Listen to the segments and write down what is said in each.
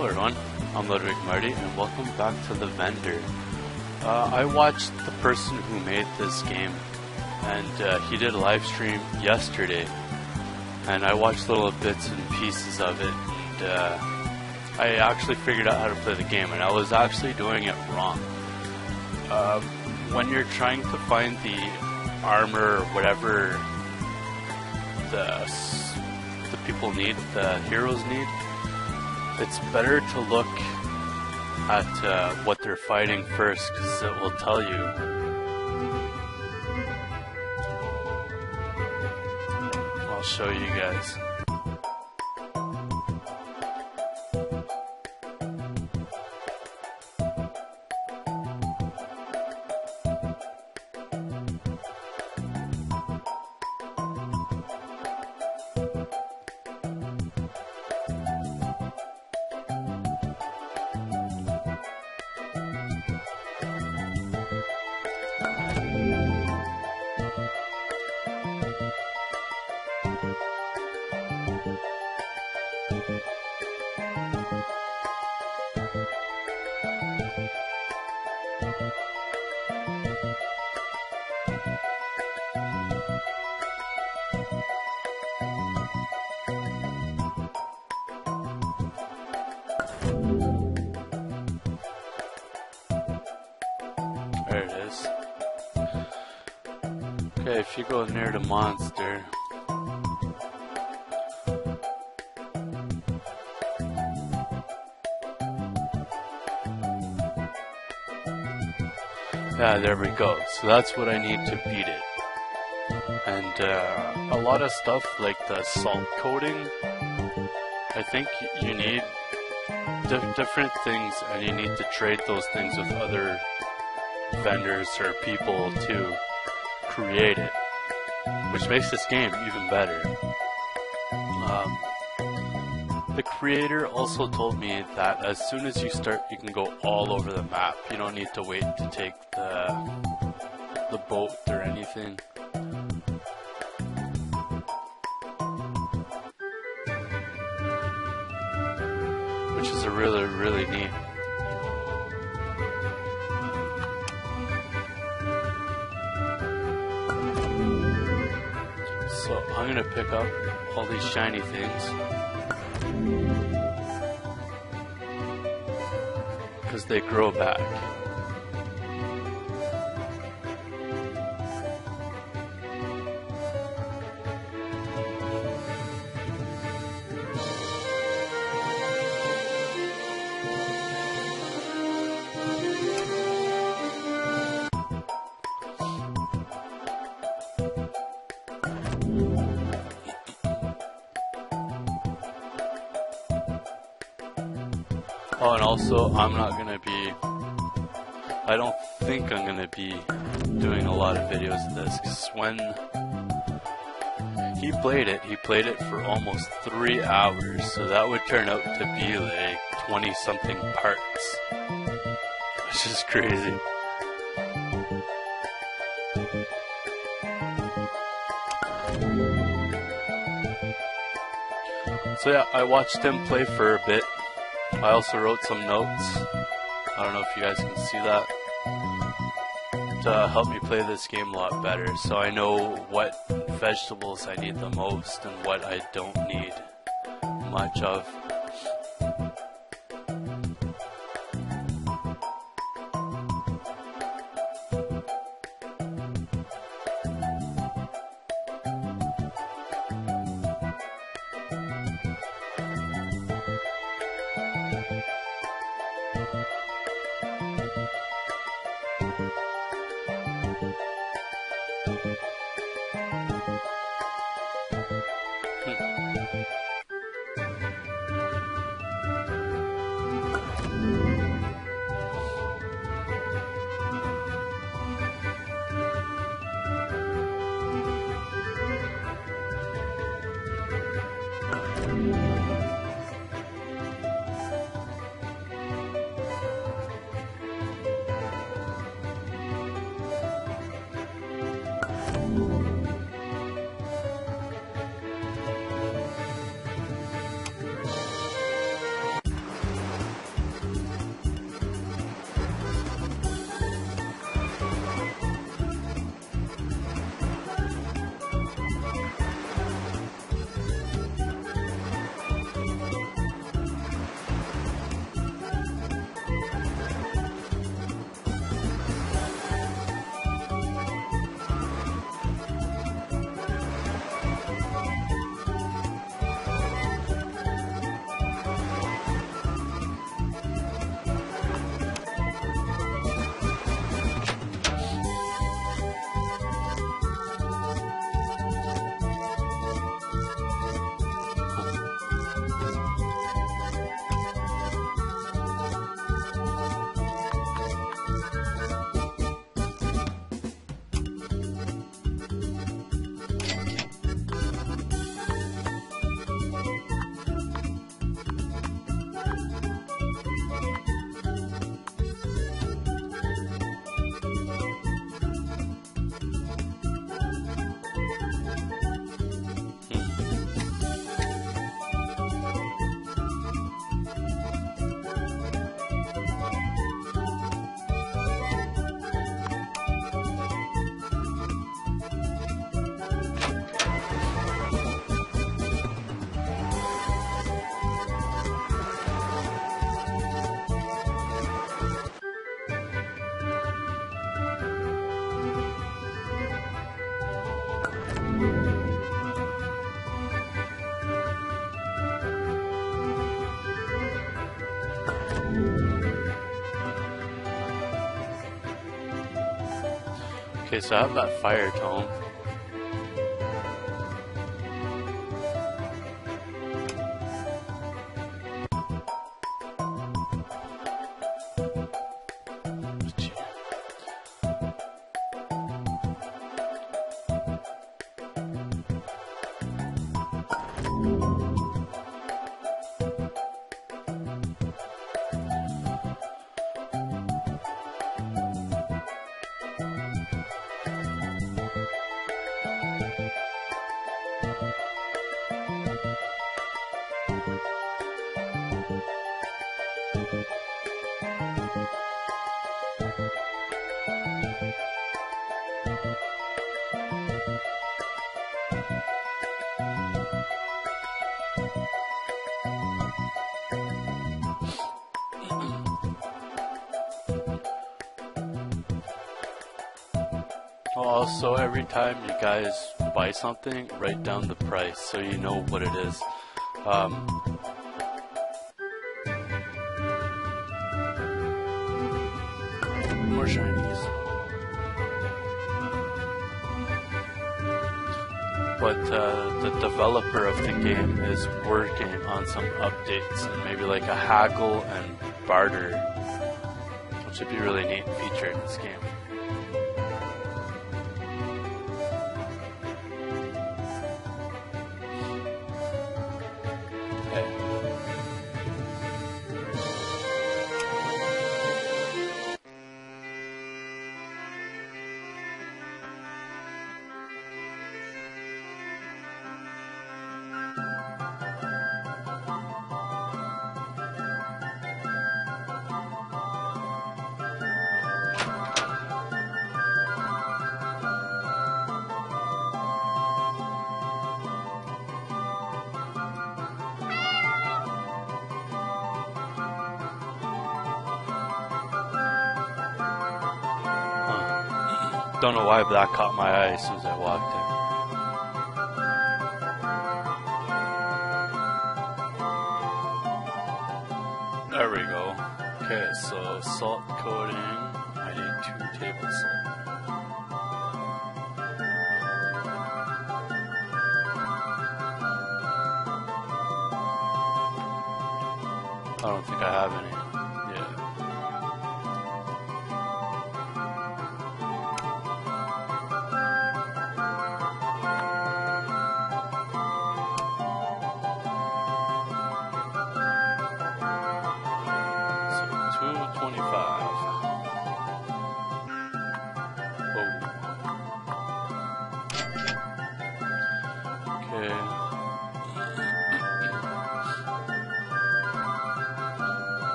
Hello everyone, I'm Ludwig Marty and welcome back to The Vendor. Uh, I watched the person who made this game and uh, he did a live stream yesterday and I watched little bits and pieces of it and uh, I actually figured out how to play the game and I was actually doing it wrong. Uh, when you're trying to find the armor or whatever the, the people need, the heroes need, it's better to look at uh, what they're fighting first because it will tell you. I'll show you guys. There it is. Okay, if you go near the monster. Yeah, there we go. So that's what I need to beat it. And uh, a lot of stuff like the salt coating, I think you need di- different things and you need to trade those things with other vendors or people to create it, which makes this game even better. Um, the creator also told me that as soon as you start, you can go all over the map. You don't need to wait to take the the boat or anything. Which is a really, really neat So I'm gonna pick up all these shiny things. Because they grow back. Oh, and also, I'm not gonna be. I don't think I'm gonna be doing a lot of videos of this, because when he played it, he played it for almost three hours, so that would turn out to be like 20 something parts. Which is crazy. So yeah, I watched him play for a bit. I also wrote some notes. I don't know if you guys can see that. To help me play this game a lot better, so I know what vegetables I need the most and what I don't need much of. Okay, so I have that fire tome. Also, every time you guys buy something, write down the price so you know what it is. Um, more shinies. But uh, the developer of the game is working on some updates and maybe like a haggle and barter, which would be a really neat feature in this game. Don't know why, but that caught my eye as soon as I walked in. There we go. Okay, so salt coating. I need two tablespoons. I don't think I have any.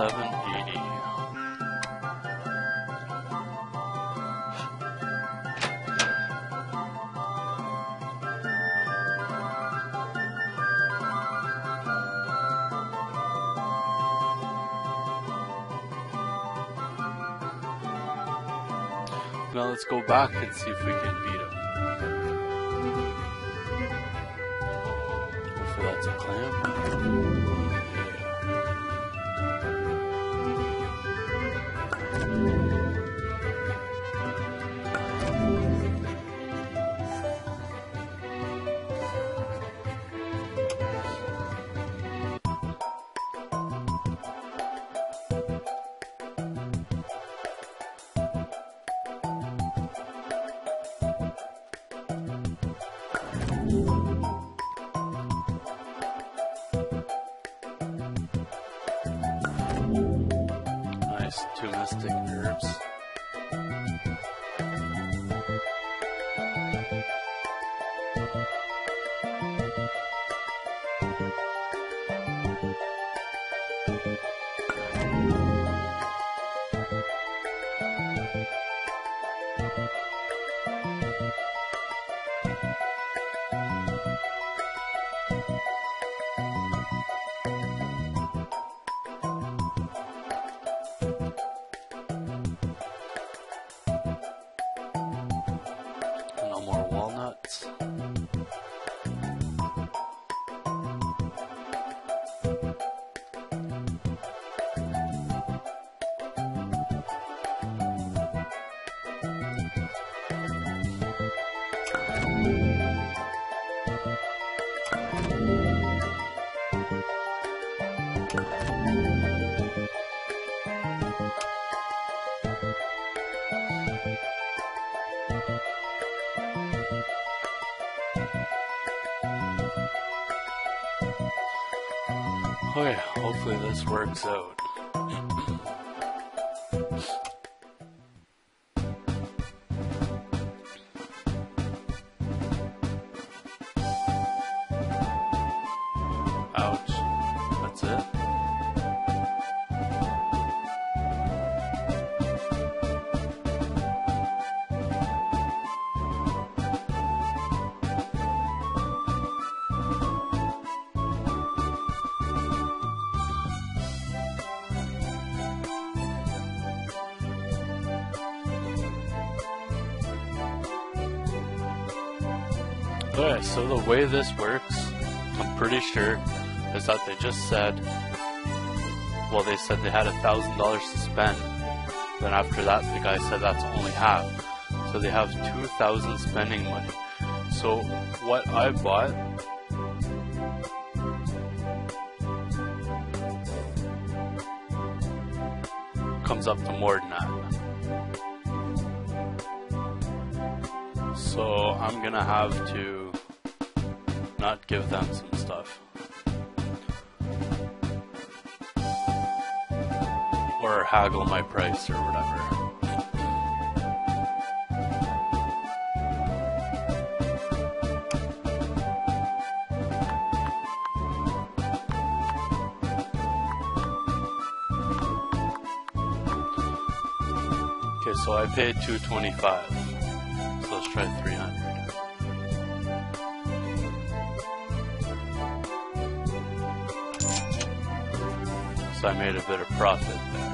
Now let's go back and see if we can beat him. touristic herbs. Okay, hopefully this works out. Okay, so the way this works, I'm pretty sure, is that they just said, well, they said they had a thousand dollars to spend. Then after that, the guy said that's only half. So they have two thousand spending money. So what I bought comes up to more than that. So I'm gonna have to not give them some stuff. Or haggle my price or whatever. Okay, so I paid 225. Let's try 300. So I made a bit of profit there.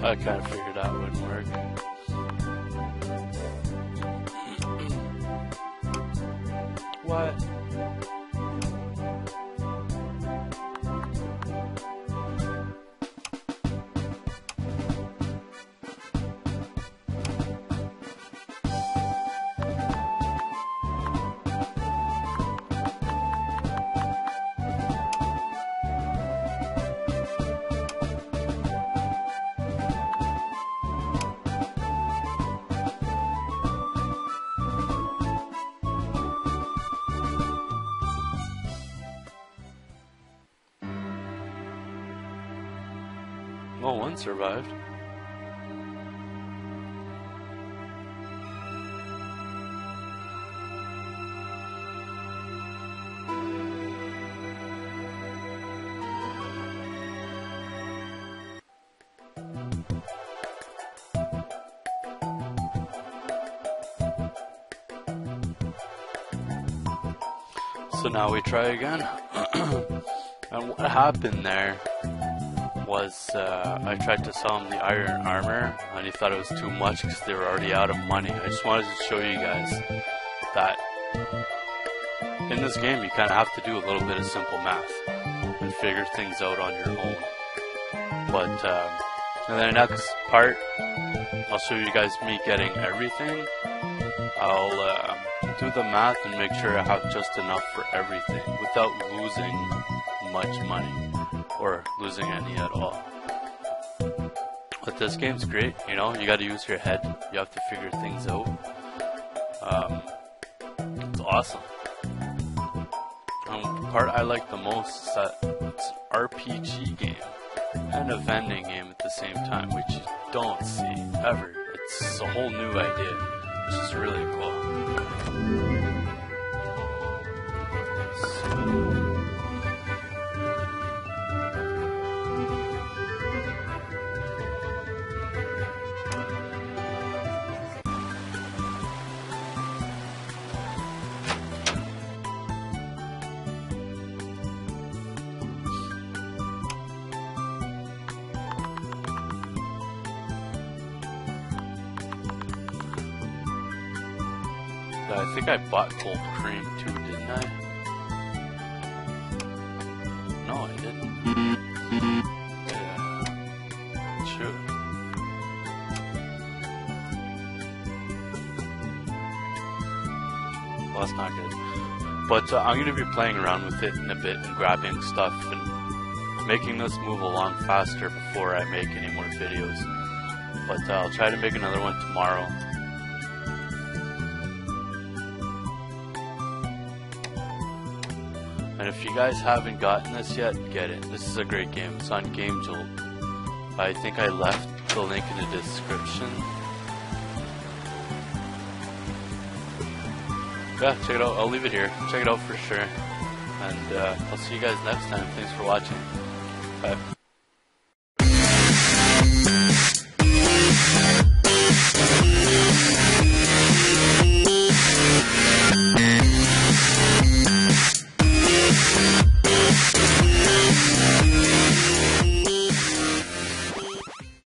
I kind of figured that wouldn't work. What? Well, one survived. So now we try again. and what happened there was uh, I tried to sell him the iron armor, and he thought it was too much because they were already out of money. I just wanted to show you guys that in this game you kind of have to do a little bit of simple math and figure things out on your own. But um, then the next part, I'll show you guys me getting everything. I'll uh, do the math and make sure I have just enough for everything without losing much money or losing any at all. But this game's great, you know, you gotta use your head, you have to figure things out. Um, it's awesome. The part I like the most is that it's an RPG game and a vending game at the same time, which you don't see ever. It's a whole new idea, which is really cool. I think I bought gold cream too, didn't I? No, I didn't. Yeah. Shoot. Well, that's not good. But uh, I'm going to be playing around with it in a bit and grabbing stuff and making this move along faster before I make any more videos. But uh, I'll try to make another one tomorrow. And if you guys haven't gotten this yet, get it. This is a great game. It's on Game. I think I left the link in the description. Yeah, check it out. I'll leave it here. Check it out for sure. And uh, I'll see you guys next time. Thanks for watching. Bye.